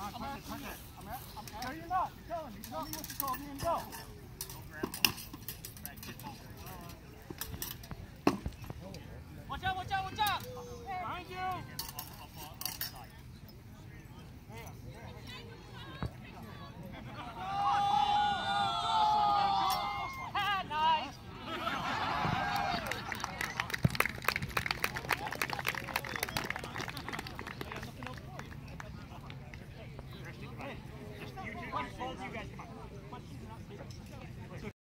Push it, push it. No, you're not. You're telling me. Tell me what you told me and go.